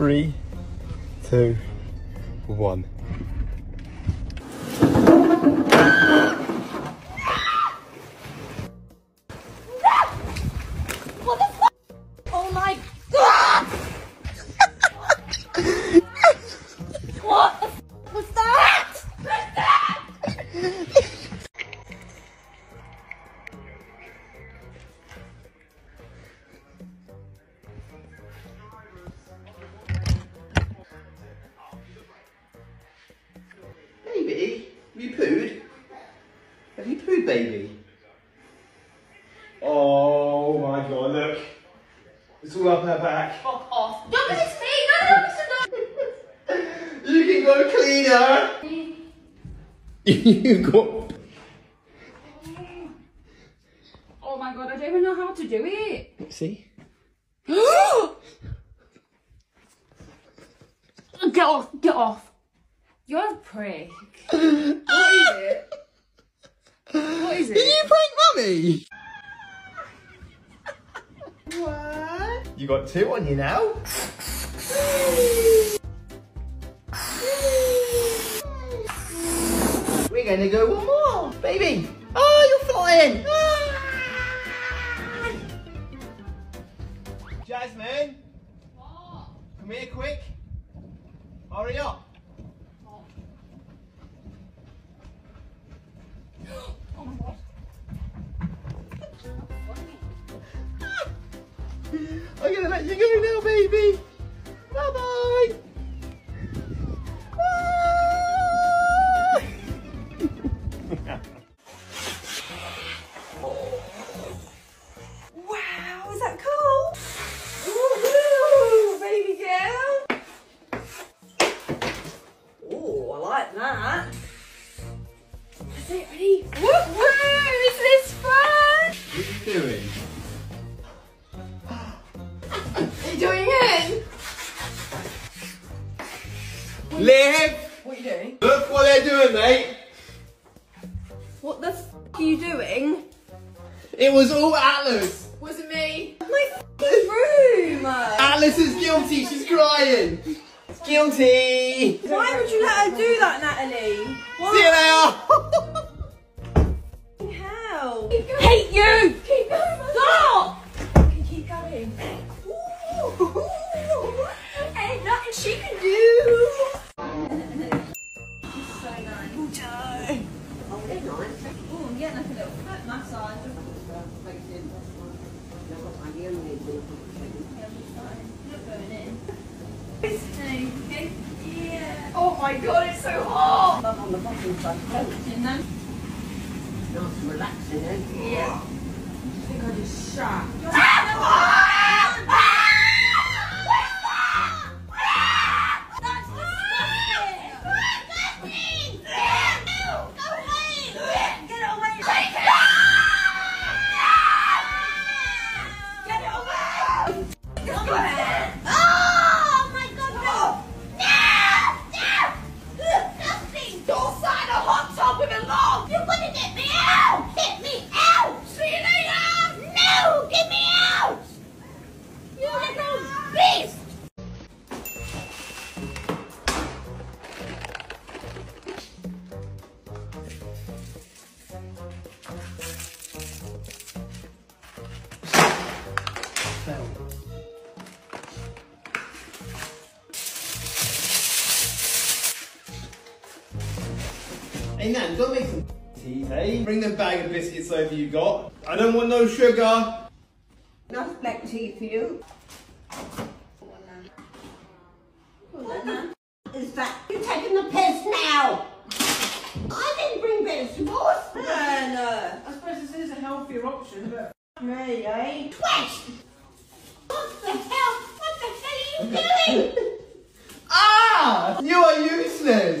Three, two, one. Have you pooed? Have you pooed, baby? Oh my god, look. It's all up her back. Fuck off. No, but it's me. No, no, it's You can go cleaner. you got. Oh my god, I don't even know how to do it. See? Get off, get off. You're a prick. What is it? What is Did it? you prank mummy? what? You got two on you now. We're gonna go one more, baby. Oh, you're flying. Ah. I'm gonna let you go now, baby. Bye bye. Wow, is that cool? Woohoo, baby girl. Oh, I like that. Is it ready? Woohoo, is this fun? What are you doing? Doing it? Liv, What are you doing? look what they're doing, mate. What the f are you doing? It was all Atlas. Was it me? My f***ing room! Atlas is guilty. She's crying. Guilty. Why would you let her do that, Natalie? See you Oh, nice. Oh, I'm getting like a little foot massage. Yeah. Oh my god, it's so hot! on the bottom side coat. And Nice and relaxing, eh? yeah. I think I just shot. Hey, Nan, don't make some teas, hey? Bring the bag of biscuits over you got. I don't want no sugar. Nice black tea for you. Is that you taking the piss now? I didn't bring vegetables. No, no. I suppose this is a healthier option, but me, eh? Twist! What the hell? What the hell are you doing? Ah! You are useless.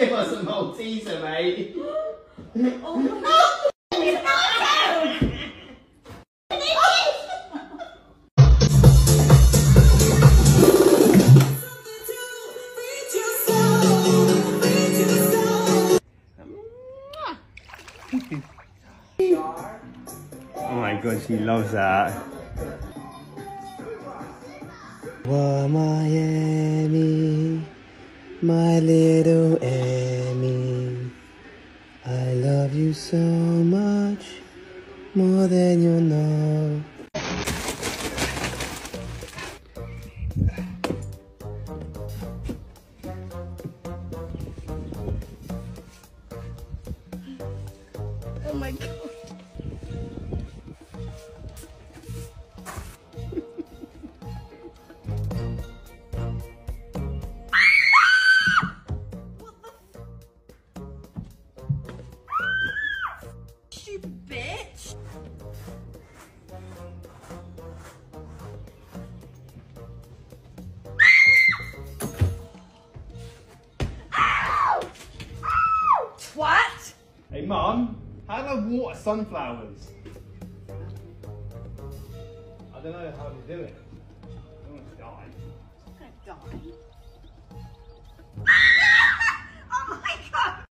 At least f***ing give us a Malteser, mate. oh, it's not! Oh my god, she loves that. Whoa, Miami, my little Amy. I love you so much, more than you know. Oh my god. Mum, how do I water sunflowers? I don't know how to do it. I'm gonna die. I'm gonna die. oh my god!